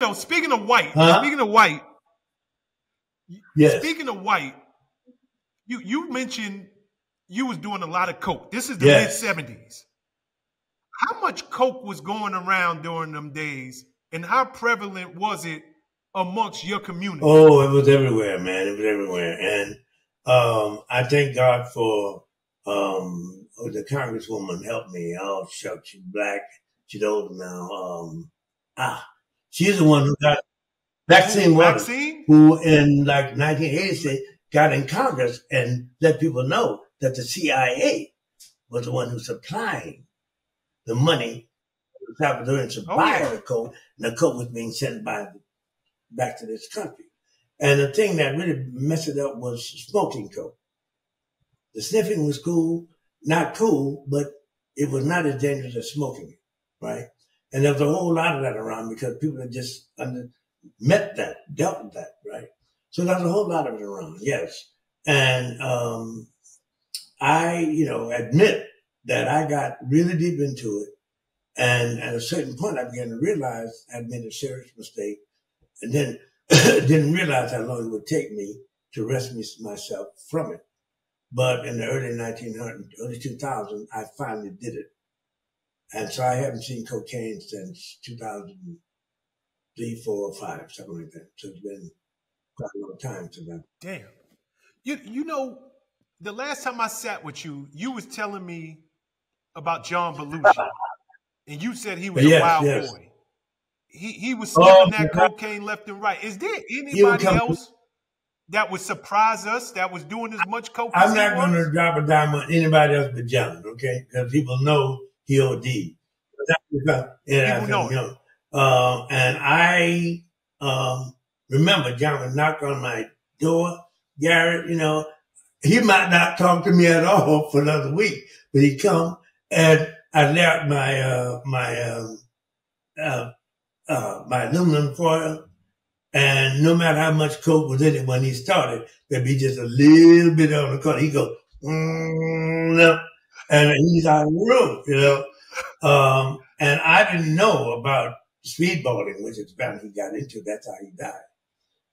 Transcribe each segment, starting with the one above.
know, speaking of white, huh? speaking of white, yes. Speaking of white, you you mentioned you was doing a lot of coke. This is the yes. mid seventies. How much coke was going around during them days, and how prevalent was it amongst your community? Oh, it was everywhere, man. It was everywhere, and um, I thank God for um, the congresswoman helped me. Oh, shucks, she's black. She's older now. Um, ah, she's the one who got Maxine Waters, who in like 1980 got in Congress and let people know that the CIA was the one who supplying the money the Salvadorians to oh, buy yeah. and the coke was being sent by back to this country. And the thing that really messed it up was smoking coke. The sniffing was cool, not cool, but it was not as dangerous as smoking it, right? And there was a whole lot of that around because people had just under, met that, dealt with that, right? So there's a whole lot of it around, yes. And um, I, you know, admit that I got really deep into it. And at a certain point, I began to realize I'd made a serious mistake and then didn't realize how long it would take me to rescue myself from it. But in the early 1900, early 2000, I finally did it. And so I haven't seen cocaine since 2003, four, or five, something like that. So it's been quite a long time since I've. Damn. You, you know, the last time I sat with you, you was telling me about John Belushi. and you said he was yes, a wild yes. boy. He he was sniffing oh, that cocaine left and right. Is there anybody else that would surprise us that was doing as much coke? I'm not going to drop a dime on anybody else but John, okay? Because people know he OD. Yeah, people know. Uh, and I um, remember John would knock on my door. Garrett, you know, he might not talk to me at all for another week, but he'd come and I left my uh, my um, uh, uh, my aluminum foil and no matter how much coke was in it when he started, there'd be just a little bit on the corner. He'd go, mm, and he's out of the room, you know. Um, and I didn't know about speedballing, which is about he got into. That's how he died.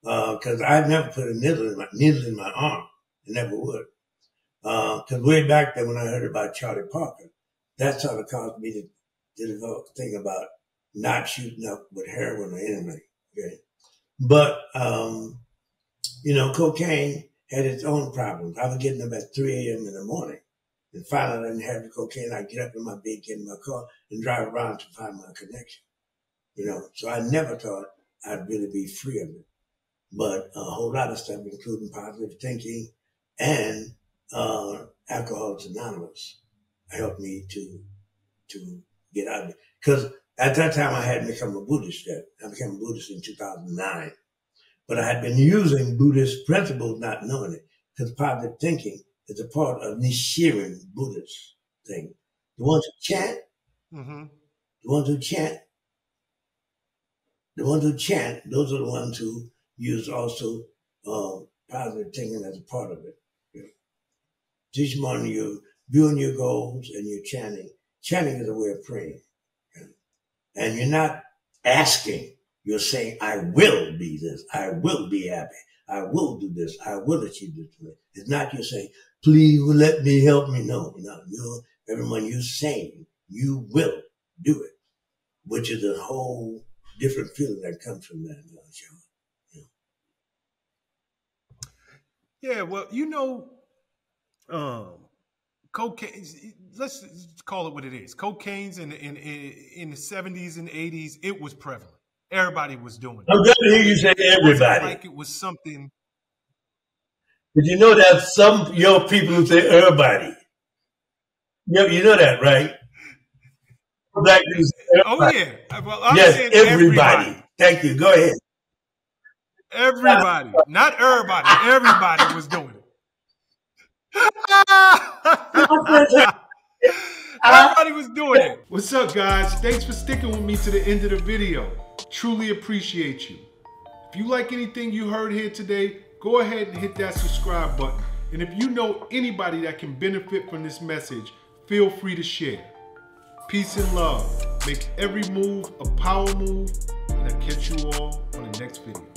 Because uh, I'd never put a needle in my needle in my arm. I never would. Because uh, way back then, when I heard about Charlie Parker, that sort of caused me to, to develop think about not shooting up with heroin or anything. Okay. But, um, you know, cocaine had its own problems. I was getting up at 3 a.m. in the morning. And finally, I didn't have the cocaine. I get up in my bed, get in my car, and drive around to find my connection. You know, so I never thought I'd really be free of it. But a whole lot of stuff, including positive thinking and uh, Alcoholics Anonymous, helped me to to get out of it. Because at that time, I hadn't become a Buddhist yet. I became a Buddhist in 2009. But I had been using Buddhist principles, not knowing it, because positive thinking is a part of Nichiren Buddhist thing. The ones who chant, mm-hmm. the ones who chant, the ones who chant, those are the ones who use also uh, positive thinking as a part of it. You know. Teach morning you're viewing your goals and you're chanting. Chanting is a way of praying. And you're not asking. You're saying, I will be this. I will be happy. I will do this. I will achieve this. It's not you're saying, please let me help me. No, no, you're, everyone you're saying, you will do it, which is a whole different feeling that comes from that, Shawn. Yeah. yeah, well, you know, um, cocaine. Let's call it what it is. Cocaine's in in in the seventies and eighties. It was prevalent. Everybody was doing it. I'm glad to hear you say everybody. It like it was something. Did you know that some young people who say everybody? You, you know that, right? Black dudes. Oh yeah. Well, I'm yes, everybody. everybody. Thank you. Go ahead. Everybody, not everybody. Everybody was doing it. Everybody was doing it. What's up, guys? Thanks for sticking with me to the end of the video. Truly appreciate you. If you like anything you heard here today, go ahead and hit that subscribe button. And if you know anybody that can benefit from this message, feel free to share. Peace and love. Make every move a power move and I'll catch you all on the next video.